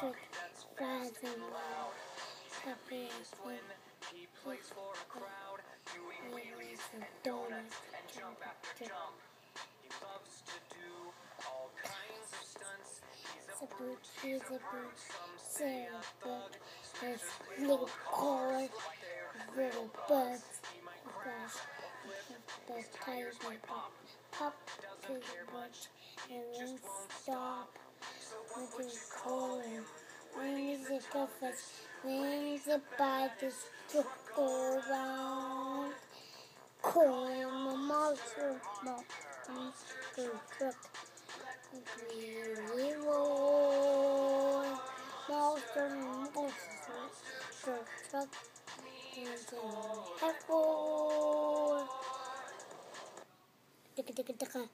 Good rising loud. Happy when he plays for a crowd. Eat wheelies and donuts and jump after jump. He loves to do all kinds of stunts. He's a brute, he's a brute. Sarah Buck has little cars, little buds. The tires may pop, pop to the bunch, and then stop with his collar. When is go first? When is by this to go round? Coin my monster, monster truck. Really. Monster, monster truck. Head for. Tika tika tika.